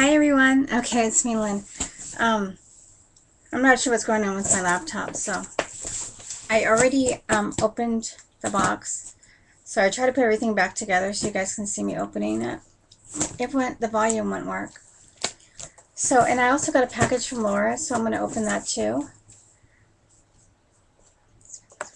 Hi everyone. Okay, it's me, Lynn. Um, I'm not sure what's going on with my laptop, so I already um, opened the box. So I try to put everything back together so you guys can see me opening it. It went, the volume wouldn't work. So, and I also got a package from Laura, so I'm going to open that too.